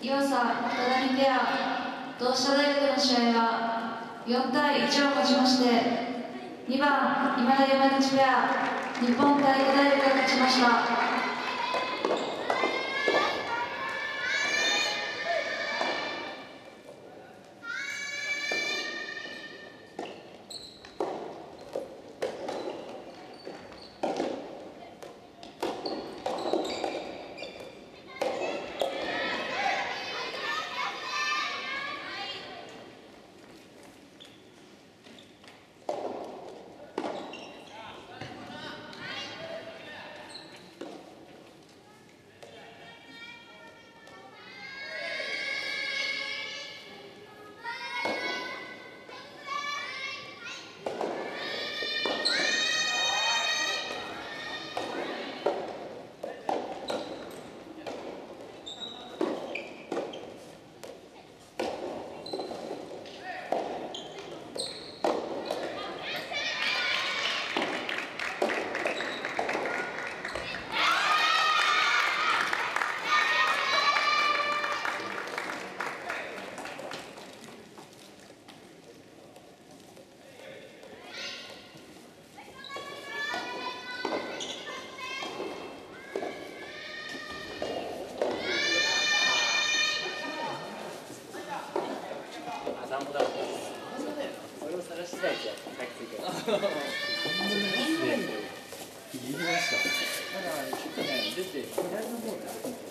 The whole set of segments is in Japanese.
岩佐只見ペア同志社大学の試合は4対1を勝ちまして2番今田山口ペア日本体育大学が勝ちました。た。だかちょっとね出て左の方で。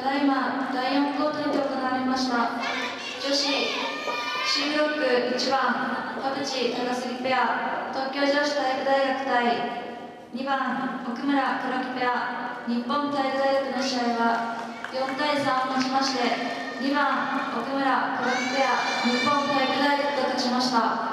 ただいま第4コートにて行われました女子 C ブロック1番田淵高杉ペア東京女子体育大学対2番奥村黒木ペア。日本体育大学の試合は4対3をもちまして2番奥村黒木ペア。日本体育大学と勝ちました。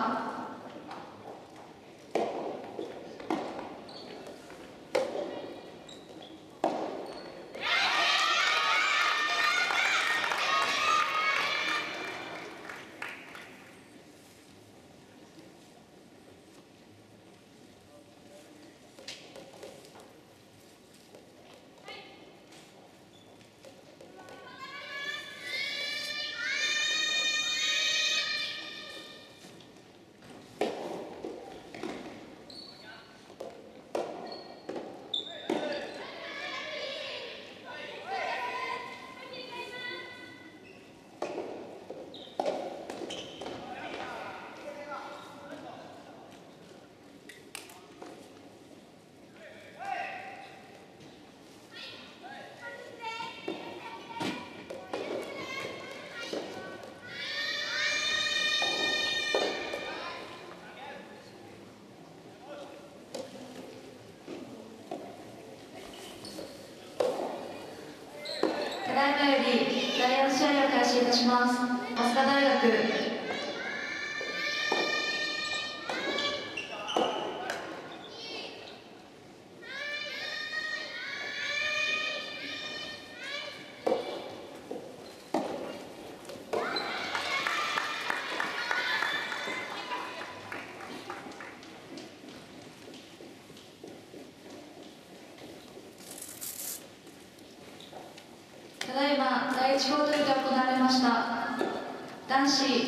し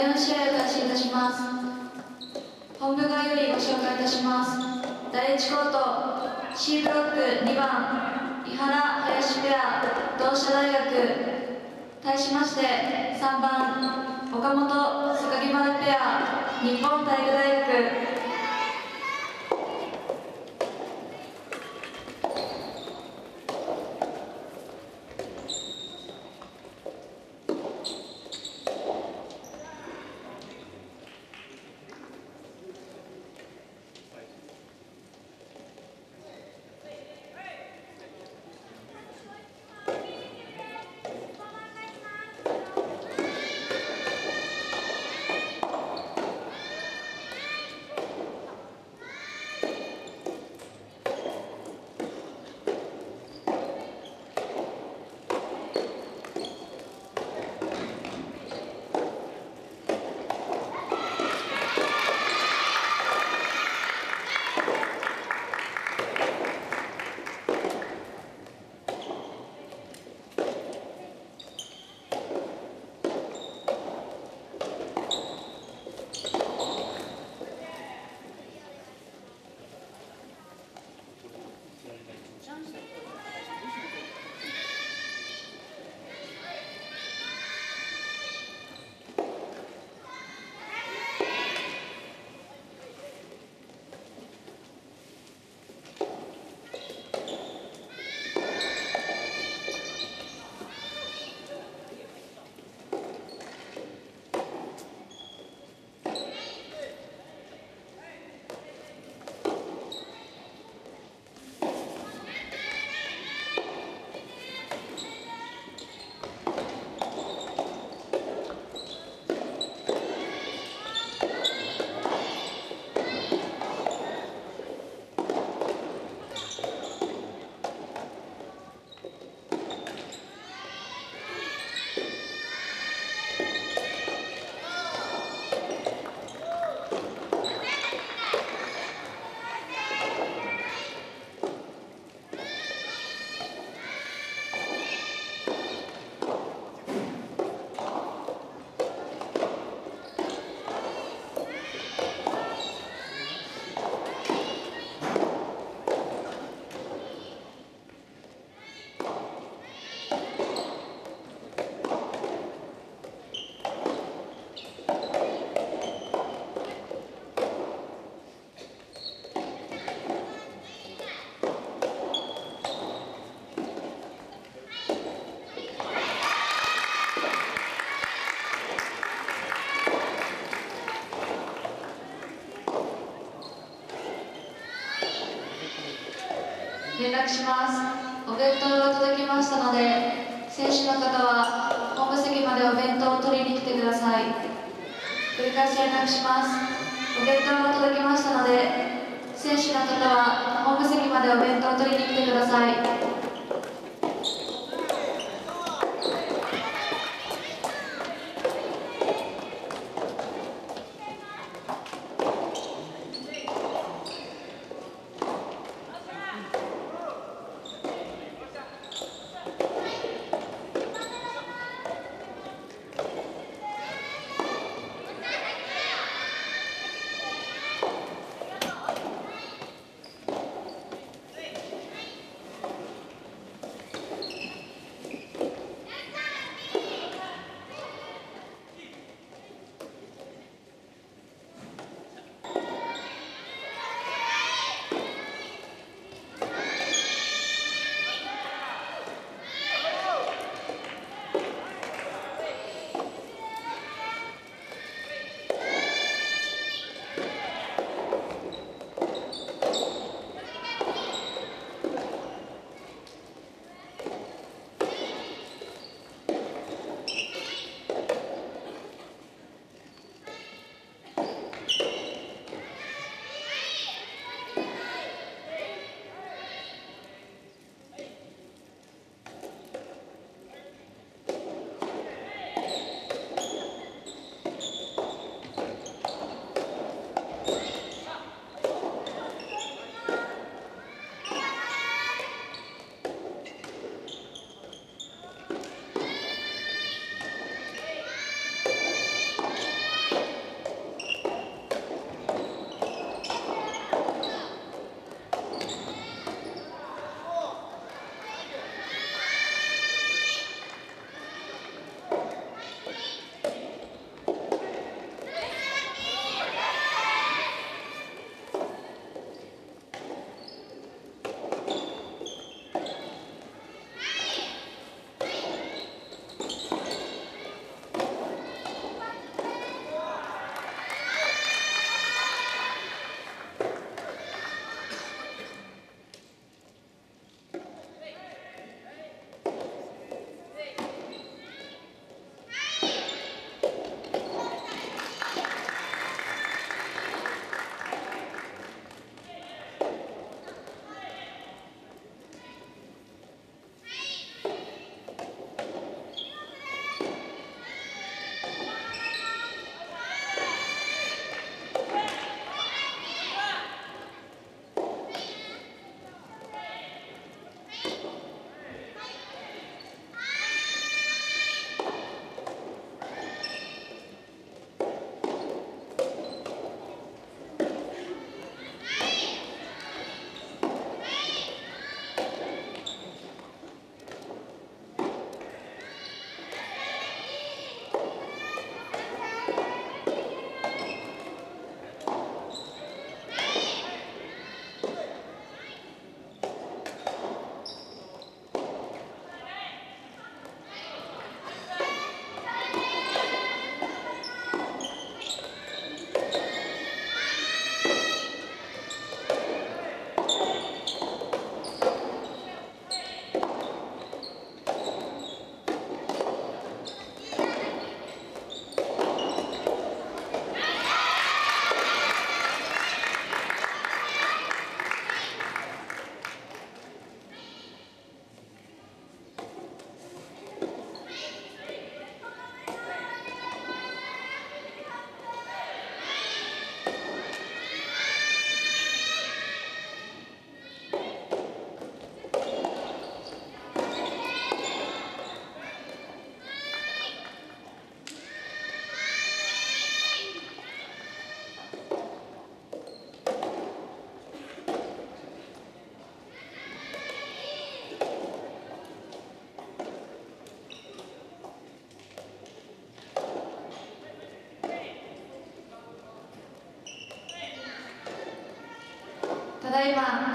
第4試合を開始いたします。本部側よりご紹介いたします。第1コート C ブロック2番伊原林ペア同志社大学。対しまして3番岡本榊原ペア日本体育大学。託します。お弁当が届きましたので選手の方は本部席までお弁当を取りに来てください。繰り返し連絡します。お弁当が届きましたので選手の方は本部席までお弁当を取りに来てください。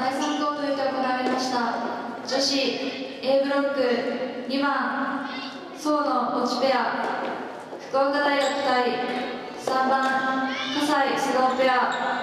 第3コートにて行われました。女子 A ブロック2番宋野落ちペア。福岡大学対3番葛西須藤ペア。